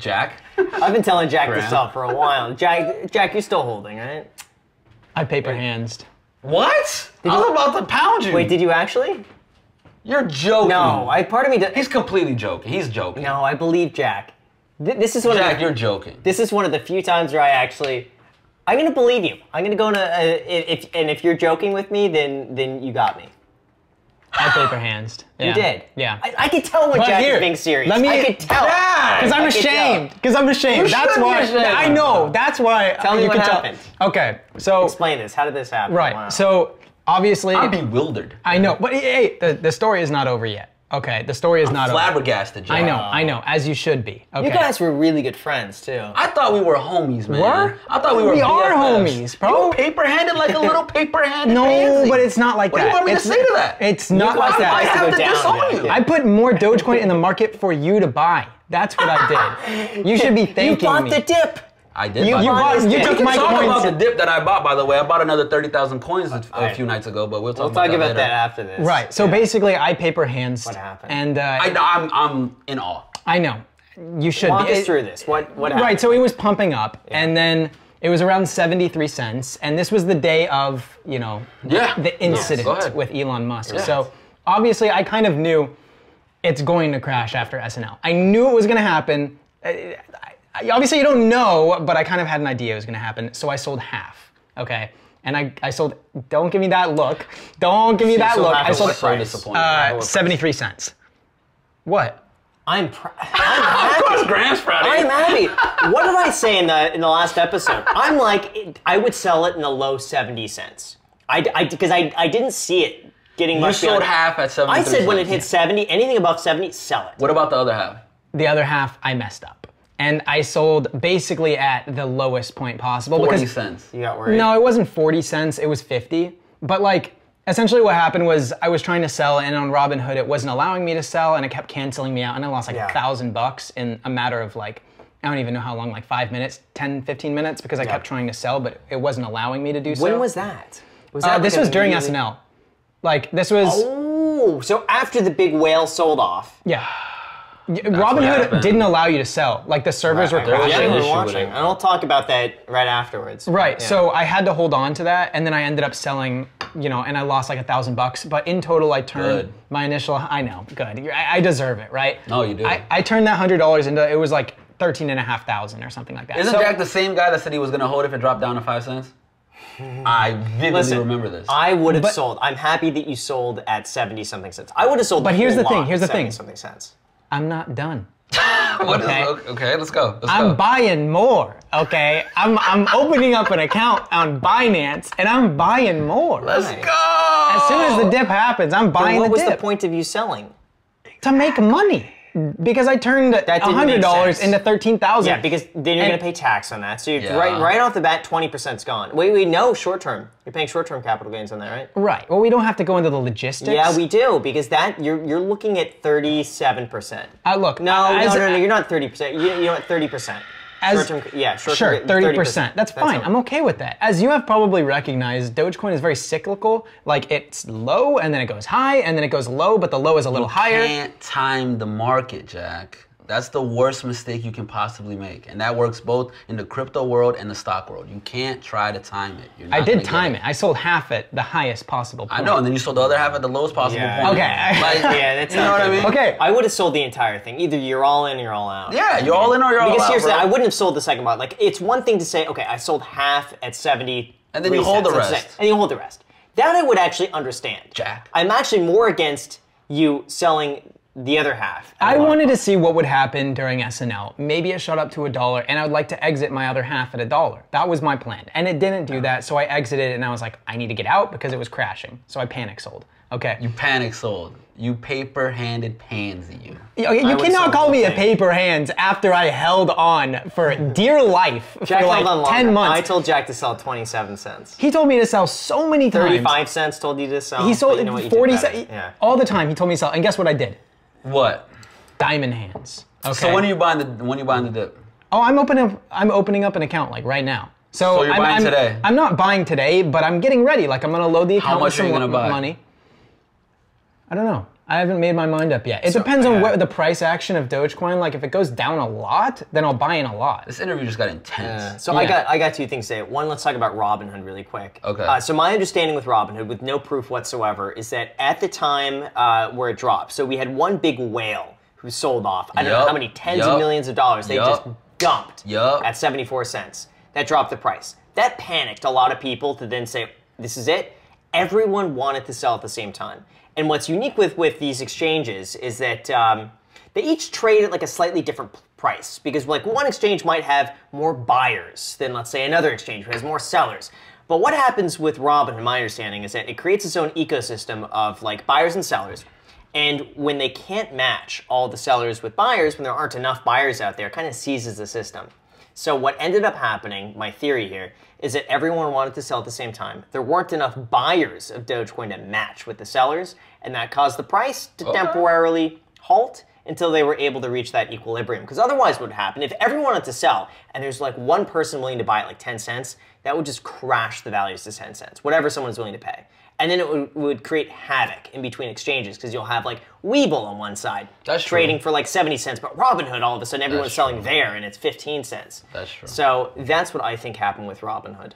Jack. I've been telling Jack Graham. this up for a while. Jack, Jack, you're still holding, right? I paper hands. What? I was about to pound you. Wait, did you actually? You're joking. No, I part of me. Does, He's completely joking. He's joking. no, I believe Jack. Th- This is one Jack, of the, you're joking. this is one of the few times where I actually. I'm gonna believe you. I'm gonna go to uh, if and if you're joking with me, then then you got me. I paper hands. You did. Yeah. I, I could tell when But Jack here, is being serious. let me- I could tell. Because I'm I could ashamed. Because I'm ashamed. You That's why. ashamed. I know. That's why. Tell me what can tell- happened. Okay. So Explain this. How did this happen? right. Wow. So obviously, I'm bewildered. I know. But hey, hey, the the story is not over yet. Okay. The story is not over. Flabbergasted, Jack. I know. I know. As you should be. Okay. you guys were really good friends too. I thought we were homies, man. Were? I thought we were We are homies, bro. You paper-handed like a little paper-handed No, pansy. but it's not like that. What do that. you want me to say to that? It's not caused like the that. I price to have to down, disown you. I put more Dogecoin in the market for you to buy. That's what I did. You should be thanking me. You thanking bought me. the dip. I did. You- buy you that. bought- you We took can my talk coins. about the dip that I bought, by the way. I bought another thirty thousand coins a, a few nights ago, but we'll talk We'll about talk that about later. that after this. Right. So Yeah. basically, I paper hands. What happened? And uh, I, I'm I'm in awe. I know. You should walk be. us through this. What what happened? Right, so it was pumping up, and then it was around 73 cents, and this was the day of, you know, Yeah. the incident Go with Elon Musk. Yeah. So obviously, I kind of knew it's going to crash after SNL. I knew it was going to happen. I- I- obviously, you don't know, but I kind of had an idea it was going to happen, so I sold half. Okay. And I, I sold, don't give me that look. Don't give me that sold look. I sold what so price? disappointed. uh, 73 cents. What? I'm pr- I'm happy. of course, Graham's proud of I'm happy. What did I say in the in the last episode? I'm like it- I would sell it in the low 70 cents. I because I, I didn't see it getting You much sold beyond- half at seventy. I said when it hits 70, anything above 70, sell it. What about the other half? The other half, I messed up. And I sold basically at the lowest point possible. Forty because cents. You got worried. No, it wasn't 40 cents, it was 50. But like, essentially what happened was I was trying to sell and on Robinhood it wasn't allowing me to sell and it kept canceling me out and I lost like a Yeah. thousand bucks in a matter of like, I don't even know how long, like five minutes, 10, 15 minutes because I kept trying to sell, but it wasn't allowing me to do so. When was that? Was uh, that this was during immediately- SNL. Like, this was, Oh, so after the big whale sold off. yeah. Y- what Robinhood didn't allow you to sell. Like, the servers were Right, was crashing. an Yeah, issue we're with watching. it. And I'll talk about that right afterwards. Right. Yeah. So I had to hold on to that, and then I ended up selling, you know, and I lost like a thousand bucks. But in total, I turned Good. my initial. I know, good. I, I deserve it, right? No, you do. I, I turned that hundred dollars into it was like thirteen and a half thousand or something like that. Isn't So- Jack the same guy that said he was gonna hold if it dropped down to five cents? I vividly Listen, remember this. I would have But- sold. I'm happy that you sold at 70 something cents. I would have sold But here's whole the thing, here's the thing. something cents. I'm not done. What is- okay. okay, let's go. Let's I'm go. buying more. Okay. I'm I'm opening up an account on Binance, and I'm buying more. let's Right. go. as soon as the dip happens, I'm Then buying what the was dip the point of you selling? to make money. Because I turned didn't make hundred dollars into thirteen thousand. Yeah, because then you're And- going to pay tax on that. So you're Yeah. right, right off the bat, 20%'s gone. Wait, wait, no, short term. You're paying short term capital gains on that, right? Right. Well, we don't have to go into the logistics. Yeah, we do because that you're you're looking at 37%. Uh, look, No, no, as- no, no, you're not 30%. You, you're at 30%. As- short-term, yeah, Sure, term, thirty percent. That's fine. I'm okay with that. As you have probably recognized, Dogecoin is very cyclical. Like it's low and then it goes high and then it goes low, but the low is a little higher. can't time the market, Jack. That's the worst mistake you can possibly make, and that works both in the crypto world and the stock world. You can't try to time it. You're I did time it. I sold half at the highest possible point. I know, and then you sold the other half at the lowest possible Yeah. point. Okay. Like, Yeah, that's you know what I mean? Okay. I would have sold the entire thing. Either you're all in or you're all out. Yeah, you're all in or you're all Because out. here's the bro. I wouldn't have sold the second part. Like it's one thing to say, okay, I sold half at 70. And then you hold the rest. say, and you hold the rest. That I would actually understand. Jack. I'm actually more against you selling the other half. I wanted to see what would happen during SNL. Maybe it shot up to a dollar, and I would like to exit my other half at a dollar. That was my plan, and it didn't do that. So I exited, and I was like, I need to get out because it was crashing. So I panic sold. Okay. You panic sold. You paper-handed pansy. You. Okay, you would cannot call me a paper hands after I held on for dear life Jack for like held on 10 longer. months. I told Jack to sell 27 cents. he told me to sell so many times. 35 cents told you to sell. He sold you know what, you did 40 cents. Yeah. All the time he told me to sell. And guess what I did? What? Diamond hands. Okay. So when are you buying the when are you buying the dip? Oh, I'm opening I'm opening up an account like right now. So, So you're I'm, buying I'm- today? I'm not buying today, but I'm getting ready. Like I'm gonna load the account much with some are you gonna buy? money. I don't know. I haven't made my mind up yet. It depends on what the price action of Dogecoin. Like if it goes down a lot, then I'll buy in a lot. This interview just got intense. So I got I got two things to say. One, let's talk about Robinhood really quick. Okay. Uh, so my understanding with Robinhood, with no proof whatsoever, is that at the time uh, where it dropped, so we had one big whale who sold off. I don't know how many tens Yup. of millions of dollars they Yup. just dumped Yup. at 74 cents. That dropped the price. That panicked a lot of people to then say, "This is it." Everyone wanted to sell at the same time. And what's unique with with these exchanges is that um, they each trade at like a slightly different price because like one exchange might have more buyers than let's say another exchange who has more sellers. But what happens with Robin, in my understanding, is that it creates its own ecosystem of like buyers and sellers. And when they can't match all the sellers with buyers, when there aren't enough buyers out there, it kind of seizes the system. So what ended up happening, my theory here, is that everyone wanted to sell at the same time. There weren't enough buyers of Dogecoin to match with the sellers, and that caused the price to temporarily halt until they were able to reach that equilibrium. Because otherwise, what would happen if everyone wanted to sell and there's like one person willing to buy at like 10 cents, that would just crash the values to 10 cents, whatever someone's willing to pay. And then it would, would create havoc in between exchanges because you'll have like Webull on one side That's trading true. for like 70 cents, but Robinhood all of a sudden everyone's That's selling true. there and it's 15 cents. That's true. So that's what I think happened with Robinhood.